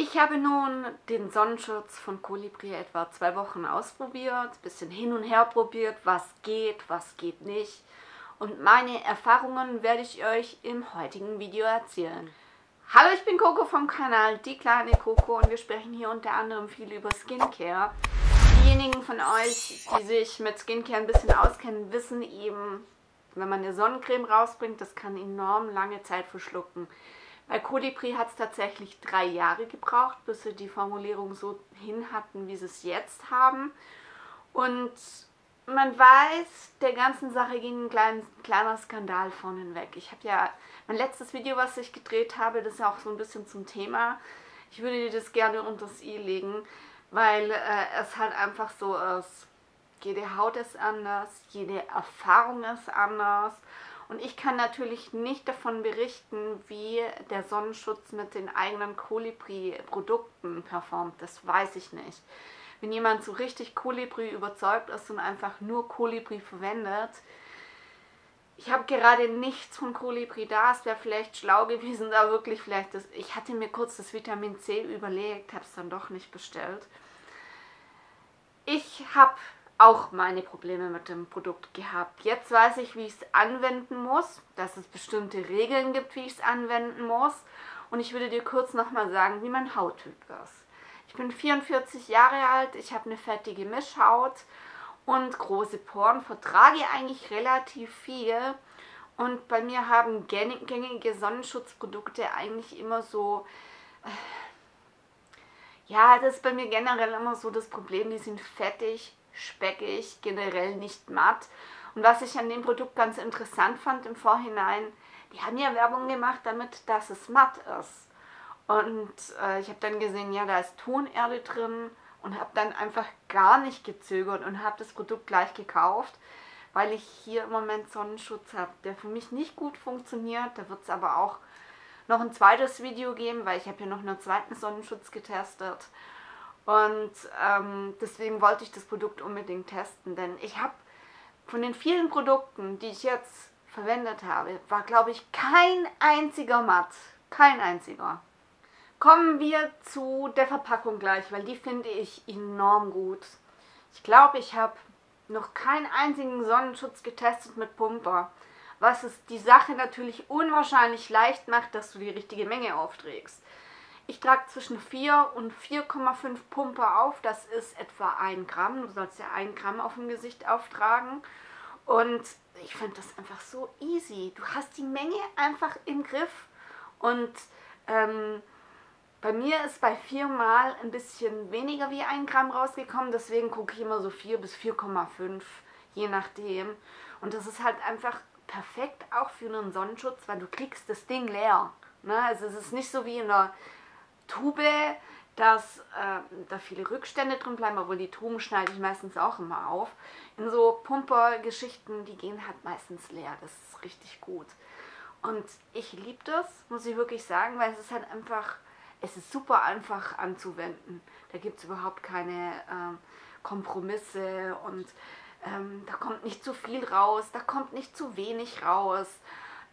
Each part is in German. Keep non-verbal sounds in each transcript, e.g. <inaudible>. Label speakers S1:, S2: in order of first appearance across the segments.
S1: Ich habe nun den Sonnenschutz von Colibri etwa zwei Wochen ausprobiert, bisschen hin und her probiert, was geht, was geht nicht. Und meine Erfahrungen werde ich euch im heutigen Video erzählen. Hallo, ich bin Coco vom Kanal Die kleine Coco und wir sprechen hier unter anderem viel über Skincare. Diejenigen von euch, die sich mit Skincare ein bisschen auskennen, wissen eben, wenn man eine Sonnencreme rausbringt, das kann enorm lange Zeit verschlucken. Bei Colibri hat es tatsächlich drei Jahre gebraucht, bis sie die Formulierung so hin hatten, wie sie es jetzt haben. Und man weiß, der ganzen Sache ging ein klein, kleiner Skandal von hinweg. Ich habe ja mein letztes Video, was ich gedreht habe, das ist ja auch so ein bisschen zum Thema. Ich würde dir das gerne unter das i legen, weil äh, es halt einfach so ist. Jede Haut ist anders, jede Erfahrung ist anders und ich kann natürlich nicht davon berichten, wie der Sonnenschutz mit den eigenen Kolibri-Produkten performt. Das weiß ich nicht. Wenn jemand so richtig Kolibri überzeugt ist und einfach nur Kolibri verwendet, ich habe gerade nichts von Kolibri da. Es wäre vielleicht schlau gewesen, da wirklich vielleicht das. Ich hatte mir kurz das Vitamin C überlegt, habe es dann doch nicht bestellt. Ich habe auch meine Probleme mit dem Produkt gehabt. Jetzt weiß ich, wie ich es anwenden muss, dass es bestimmte Regeln gibt, wie ich es anwenden muss. Und ich würde dir kurz nochmal sagen, wie mein Hauttyp ist. Ich bin 44 Jahre alt, ich habe eine fettige Mischhaut und große Poren, vertrage eigentlich relativ viel. Und bei mir haben gängige Sonnenschutzprodukte eigentlich immer so... Äh, ja, das ist bei mir generell immer so das Problem, die sind fettig, speckig, generell nicht matt. Und was ich an dem Produkt ganz interessant fand im Vorhinein, die haben ja Werbung gemacht damit, dass es matt ist. Und äh, ich habe dann gesehen, ja, da ist Tonerde drin und habe dann einfach gar nicht gezögert und habe das Produkt gleich gekauft, weil ich hier im Moment Sonnenschutz habe, der für mich nicht gut funktioniert. Da wird es aber auch noch ein zweites Video geben, weil ich habe hier noch einen zweiten Sonnenschutz getestet. Und ähm, deswegen wollte ich das Produkt unbedingt testen, denn ich habe von den vielen Produkten, die ich jetzt verwendet habe, war glaube ich kein einziger matt. Kein einziger. Kommen wir zu der Verpackung gleich, weil die finde ich enorm gut. Ich glaube, ich habe noch keinen einzigen Sonnenschutz getestet mit Pumper, was es die Sache natürlich unwahrscheinlich leicht macht, dass du die richtige Menge aufträgst. Ich trage zwischen 4 und 4,5 Pumpe auf. Das ist etwa 1 Gramm. Du sollst ja 1 Gramm auf dem Gesicht auftragen. Und ich finde das einfach so easy. Du hast die Menge einfach im Griff. Und ähm, bei mir ist bei 4 Mal ein bisschen weniger wie 1 Gramm rausgekommen. Deswegen gucke ich immer so 4 bis 4,5, je nachdem. Und das ist halt einfach perfekt auch für einen Sonnenschutz, weil du kriegst das Ding leer. Ne? Also es ist nicht so wie in der Tube, dass äh, da viele Rückstände drin bleiben, obwohl die Tuben schneide ich meistens auch immer auf. In so Pumper-Geschichten, die gehen halt meistens leer. Das ist richtig gut. Und ich liebe das, muss ich wirklich sagen, weil es ist halt einfach, es ist super einfach anzuwenden. Da gibt es überhaupt keine äh, Kompromisse und ähm, da kommt nicht zu viel raus, da kommt nicht zu wenig raus.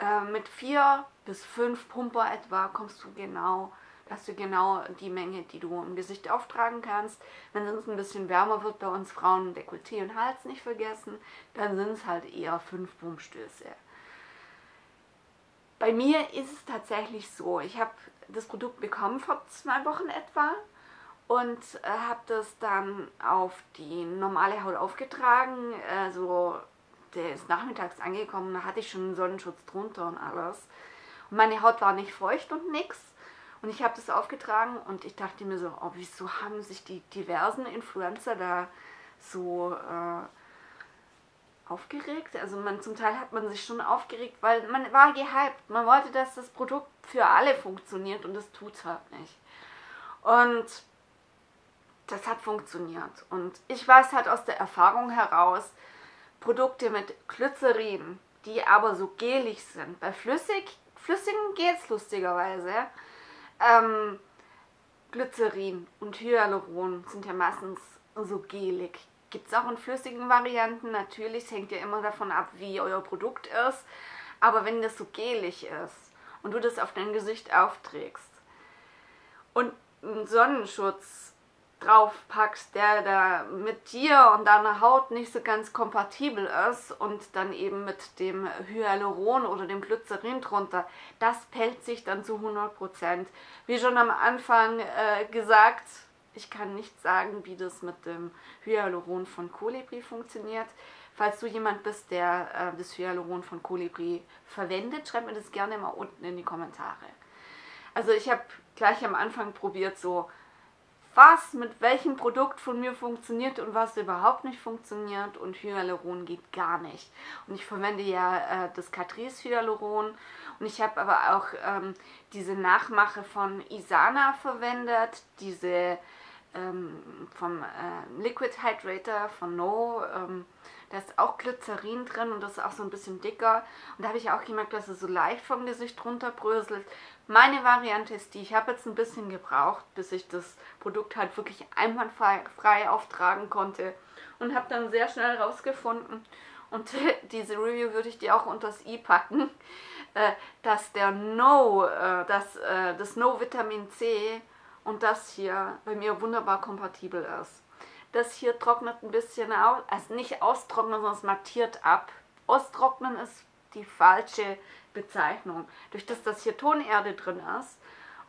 S1: Äh, mit vier bis fünf Pumper etwa kommst du genau hast du genau die Menge, die du im Gesicht auftragen kannst. Wenn es ein bisschen wärmer wird, bei uns Frauen Dekolleté und Hals nicht vergessen, dann sind es halt eher fünf Bummstöße. Bei mir ist es tatsächlich so, ich habe das Produkt bekommen vor zwei Wochen etwa und äh, habe das dann auf die normale Haut aufgetragen. Also der ist nachmittags angekommen, da hatte ich schon Sonnenschutz drunter und alles. Und meine Haut war nicht feucht und nichts. Und ich habe das aufgetragen und ich dachte mir so, oh, wieso haben sich die diversen Influencer da so äh, aufgeregt? Also man, zum Teil hat man sich schon aufgeregt, weil man war gehypt. Man wollte, dass das Produkt für alle funktioniert und das tut es halt nicht. Und das hat funktioniert. Und ich weiß halt aus der Erfahrung heraus, Produkte mit Glycerin, die aber so gelig sind. Bei flüssig, flüssigen geht es lustigerweise. Ähm, Glycerin und Hyaluron sind ja meistens so gelig. Gibt es auch in flüssigen Varianten, natürlich, es hängt ja immer davon ab, wie euer Produkt ist. Aber wenn das so gelig ist und du das auf dein Gesicht aufträgst und einen Sonnenschutz draufpackst, der da mit dir und deiner Haut nicht so ganz kompatibel ist und dann eben mit dem Hyaluron oder dem Glycerin drunter, das pellt sich dann zu 100%. Wie schon am Anfang äh, gesagt, ich kann nicht sagen, wie das mit dem Hyaluron von Colibri funktioniert. Falls du jemand bist, der äh, das Hyaluron von Colibri verwendet, schreib mir das gerne mal unten in die Kommentare. Also ich habe gleich am Anfang probiert, so was mit welchem Produkt von mir funktioniert und was überhaupt nicht funktioniert und Hyaluron geht gar nicht. Und ich verwende ja äh, das Catrice Hyaluron und ich habe aber auch ähm, diese Nachmache von Isana verwendet, diese ähm, vom äh, Liquid Hydrator von No. Ähm, da ist auch Glycerin drin und das ist auch so ein bisschen dicker. Und da habe ich auch gemerkt, dass es so leicht vom Gesicht runterbröselt. Meine Variante ist die, ich habe jetzt ein bisschen gebraucht, bis ich das Produkt halt wirklich einwandfrei auftragen konnte. Und habe dann sehr schnell rausgefunden, und <laughs> diese Review würde ich dir auch unter das i packen, äh, dass der No, äh, dass äh, das No Vitamin C und das hier bei mir wunderbar kompatibel ist. Das hier trocknet ein bisschen aus, also nicht austrocknen, sondern es mattiert ab. Austrocknen ist die falsche Bezeichnung. Durch das, dass hier Tonerde drin ist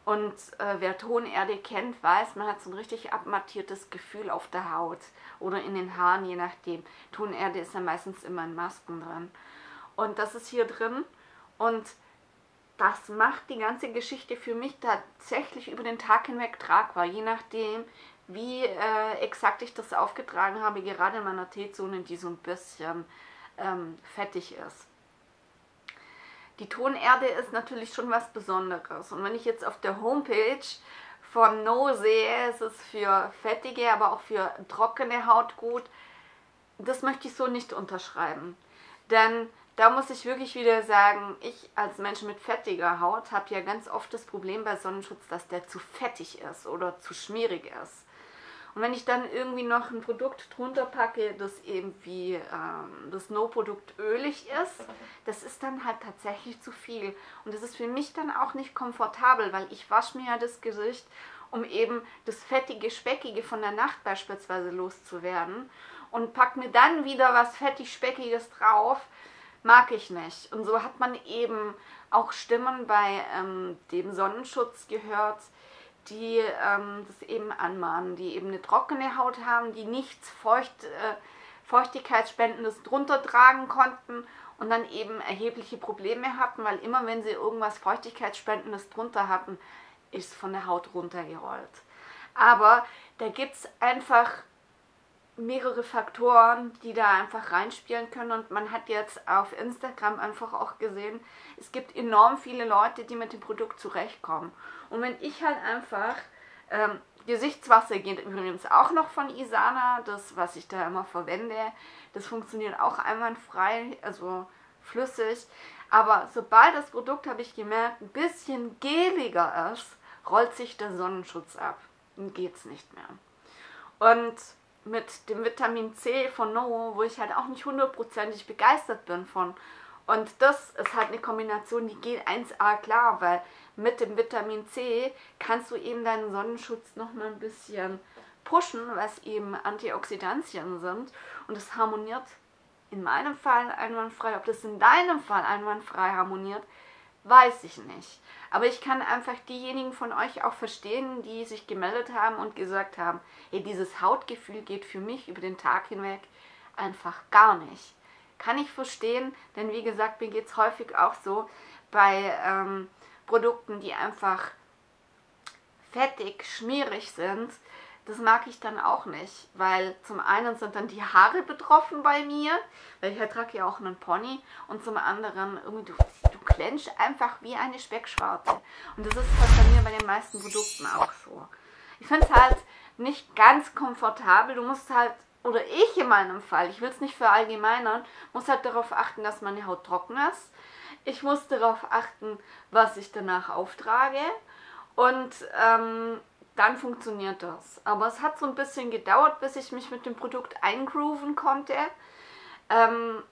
S1: und äh, wer Tonerde kennt, weiß, man hat so ein richtig abmattiertes Gefühl auf der Haut oder in den Haaren, je nachdem. Tonerde ist ja meistens immer in Masken drin. Und das ist hier drin und das macht die ganze Geschichte für mich tatsächlich über den Tag hinweg tragbar, je nachdem, wie äh, exakt ich das aufgetragen habe, gerade in meiner T-Zone, die so ein bisschen ähm, fettig ist. Die Tonerde ist natürlich schon was Besonderes. Und wenn ich jetzt auf der Homepage von No sehe, ist es für fettige, aber auch für trockene Haut gut, das möchte ich so nicht unterschreiben. Denn da muss ich wirklich wieder sagen, ich als Mensch mit fettiger Haut habe ja ganz oft das Problem bei Sonnenschutz, dass der zu fettig ist oder zu schmierig ist. Und wenn ich dann irgendwie noch ein Produkt drunter packe, das eben wie ähm, das No-Produkt ölig ist, das ist dann halt tatsächlich zu viel. Und das ist für mich dann auch nicht komfortabel, weil ich wasche mir ja das Gesicht, um eben das fettige, speckige von der Nacht beispielsweise loszuwerden. Und packe mir dann wieder was fettig, speckiges drauf, mag ich nicht. Und so hat man eben auch Stimmen bei ähm, dem Sonnenschutz gehört, die ähm, das eben anmahnen, die eben eine trockene Haut haben, die nichts Feucht, äh, Feuchtigkeitsspendendes drunter tragen konnten und dann eben erhebliche Probleme hatten, weil immer wenn sie irgendwas Feuchtigkeitsspendendes drunter hatten, ist von der Haut runtergerollt. Aber da gibt es einfach mehrere Faktoren, die da einfach reinspielen können. Und man hat jetzt auf Instagram einfach auch gesehen, es gibt enorm viele Leute, die mit dem Produkt zurechtkommen. Und wenn ich halt einfach, ähm, Gesichtswasser geht übrigens auch noch von Isana, das, was ich da immer verwende, das funktioniert auch einwandfrei, also flüssig. Aber sobald das Produkt, habe ich gemerkt, ein bisschen geliger ist, rollt sich der Sonnenschutz ab. Dann geht es nicht mehr. Und mit dem Vitamin C von No, wo ich halt auch nicht hundertprozentig begeistert bin von. Und das ist halt eine Kombination, die geht 1A klar, weil mit dem Vitamin C kannst du eben deinen Sonnenschutz noch mal ein bisschen pushen, was eben Antioxidantien sind. Und es harmoniert in meinem Fall einwandfrei. Ob das in deinem Fall einwandfrei harmoniert, weiß ich nicht. Aber ich kann einfach diejenigen von euch auch verstehen, die sich gemeldet haben und gesagt haben, hey, dieses Hautgefühl geht für mich über den Tag hinweg einfach gar nicht. Kann ich verstehen, denn wie gesagt, mir geht es häufig auch so bei ähm, Produkten, die einfach fettig, schmierig sind, das mag ich dann auch nicht, weil zum einen sind dann die Haare betroffen bei mir, weil ich trage ja auch einen Pony und zum anderen irgendwie du, du glänzt einfach wie eine Speckschwarte und das ist halt bei mir bei den meisten Produkten auch so. Ich finde es halt nicht ganz komfortabel, du musst halt oder ich in meinem Fall, ich will es nicht verallgemeinern, muss halt darauf achten, dass meine Haut trocken ist. Ich muss darauf achten, was ich danach auftrage und ähm, dann funktioniert das. Aber es hat so ein bisschen gedauert, bis ich mich mit dem Produkt eingrooven konnte. Ähm,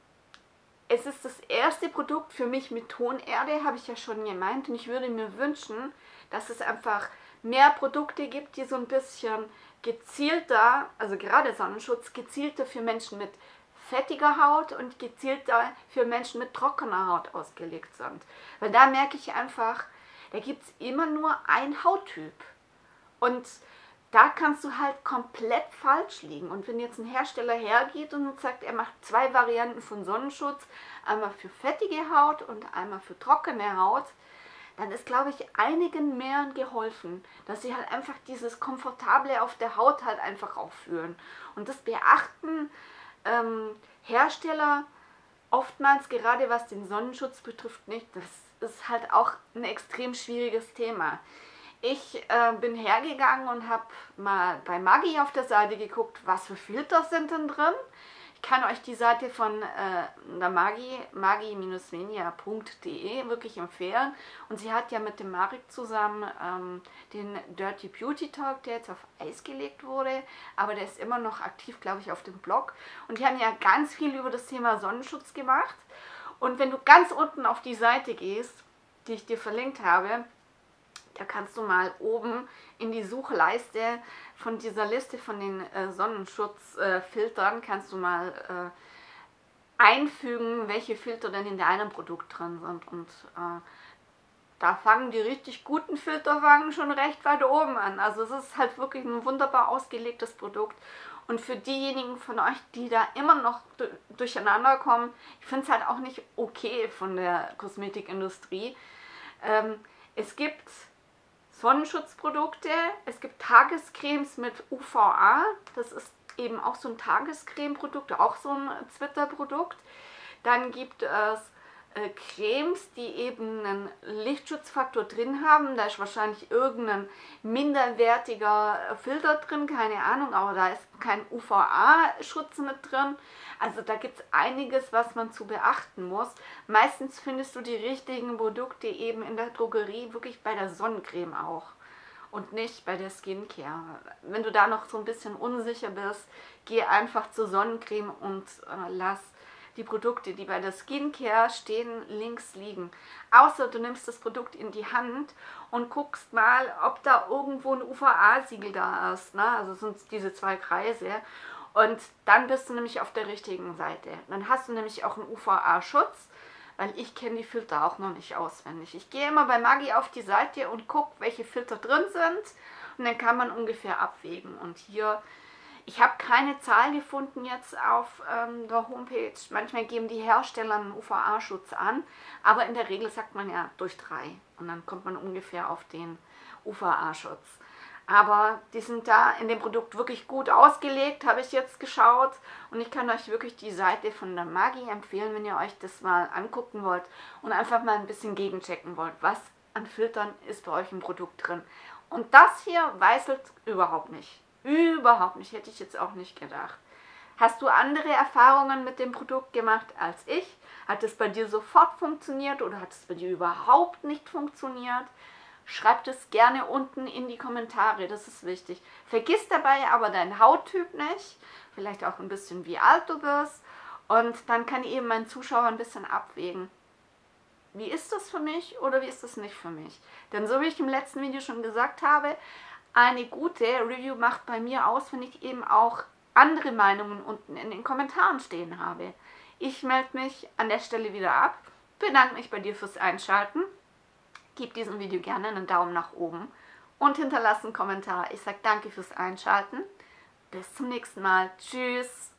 S1: es ist das erste Produkt für mich mit Tonerde, habe ich ja schon gemeint. Und ich würde mir wünschen, dass es einfach mehr Produkte gibt, die so ein bisschen gezielter, also gerade Sonnenschutz, gezielter für Menschen mit fettiger Haut und gezielter für Menschen mit trockener Haut ausgelegt sind. Weil da merke ich einfach, da gibt es immer nur ein Hauttyp. Und da kannst du halt komplett falsch liegen. Und wenn jetzt ein Hersteller hergeht und sagt, er macht zwei Varianten von Sonnenschutz, einmal für fettige Haut und einmal für trockene Haut, dann ist, glaube ich, einigen mehr geholfen, dass sie halt einfach dieses Komfortable auf der Haut halt einfach aufführen. Und das beachten ähm, Hersteller oftmals, gerade was den Sonnenschutz betrifft, nicht. Das ist halt auch ein extrem schwieriges Thema. Ich äh, bin hergegangen und habe mal bei Maggi auf der Seite geguckt, was für Filter sind denn drin. Ich kann euch die Seite von äh, der Magi, magi-venia.de wirklich empfehlen. Und sie hat ja mit dem Marek zusammen ähm, den Dirty Beauty Talk, der jetzt auf Eis gelegt wurde, aber der ist immer noch aktiv, glaube ich, auf dem Blog. Und die haben ja ganz viel über das Thema Sonnenschutz gemacht. Und wenn du ganz unten auf die Seite gehst, die ich dir verlinkt habe, da kannst du mal oben in die Suchleiste von dieser Liste von den äh, Sonnenschutzfiltern, äh, kannst du mal äh, einfügen, welche Filter denn in deinem Produkt drin sind. Und äh, da fangen die richtig guten Filter schon recht weit oben an. Also es ist halt wirklich ein wunderbar ausgelegtes Produkt. Und für diejenigen von euch, die da immer noch durcheinander kommen, ich finde es halt auch nicht okay von der Kosmetikindustrie. Ähm, es gibt Sonnenschutzprodukte. Es gibt Tagescremes mit UVA. Das ist eben auch so ein Tagescreme-Produkt, auch so ein Twitter-Produkt. Dann gibt es äh, Cremes, die eben einen Lichtschutzfaktor drin haben. Da ist wahrscheinlich irgendein minderwertiger Filter drin, keine Ahnung, aber da ist kein UVA-Schutz mit drin. Also da gibt es einiges, was man zu beachten muss. Meistens findest du die richtigen Produkte eben in der Drogerie, wirklich bei der Sonnencreme auch und nicht bei der Skincare. Wenn du da noch so ein bisschen unsicher bist, geh einfach zur Sonnencreme und äh, lass die Produkte, die bei der Skincare stehen, links liegen. Außer du nimmst das Produkt in die Hand und guckst mal, ob da irgendwo ein UVA-Siegel da ist. Ne? Also sind diese zwei Kreise. Und dann bist du nämlich auf der richtigen Seite. Dann hast du nämlich auch einen UVA-Schutz, weil ich kenne die Filter auch noch nicht auswendig. Ich gehe immer bei Maggi auf die Seite und gucke, welche Filter drin sind. Und dann kann man ungefähr abwägen. Und hier ich habe keine Zahl gefunden jetzt auf ähm, der Homepage. Manchmal geben die Hersteller einen UVA-Schutz an, aber in der Regel sagt man ja durch drei und dann kommt man ungefähr auf den UVA-Schutz. Aber die sind da in dem Produkt wirklich gut ausgelegt, habe ich jetzt geschaut. Und ich kann euch wirklich die Seite von der Magi empfehlen, wenn ihr euch das mal angucken wollt und einfach mal ein bisschen gegenchecken wollt, was an Filtern ist bei euch im Produkt drin. Und das hier weißelt überhaupt nicht. Überhaupt nicht, hätte ich jetzt auch nicht gedacht. Hast du andere Erfahrungen mit dem Produkt gemacht als ich? Hat es bei dir sofort funktioniert oder hat es bei dir überhaupt nicht funktioniert? Schreib es gerne unten in die Kommentare, das ist wichtig. Vergiss dabei aber deinen Hauttyp nicht, vielleicht auch ein bisschen wie alt du bist und dann kann eben mein Zuschauer ein bisschen abwägen. Wie ist das für mich oder wie ist das nicht für mich? Denn so wie ich im letzten Video schon gesagt habe, eine gute Review macht bei mir aus, wenn ich eben auch andere Meinungen unten in den Kommentaren stehen habe. Ich melde mich an der Stelle wieder ab, bedanke mich bei dir fürs Einschalten, gib diesem Video gerne einen Daumen nach oben und hinterlasse einen Kommentar. Ich sage danke fürs Einschalten. Bis zum nächsten Mal. Tschüss.